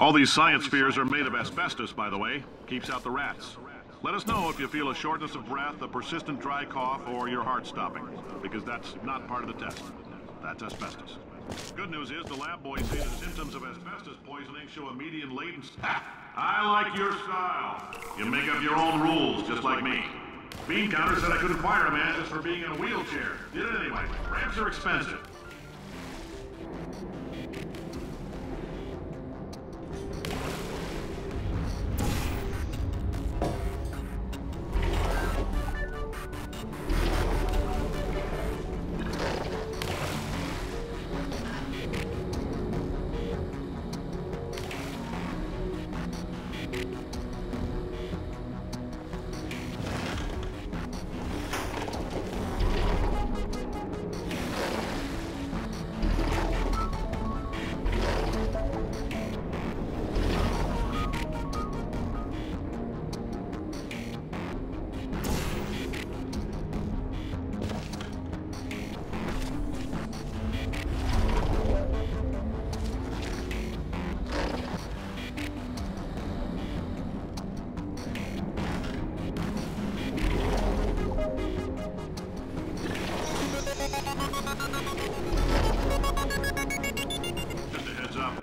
All these science spheres are made of asbestos, by the way. Keeps out the rats. Let us know if you feel a shortness of breath, a persistent dry cough, or your heart stopping, because that's not part of the test. That's asbestos. Good news is the lab boys say that symptoms of asbestos poisoning show a median latency. I like your style. You make up your own rules, just like me. Bean counter said I couldn't fire a man just for being in a wheelchair. Did it anyway. Ramps are expensive. Heads up.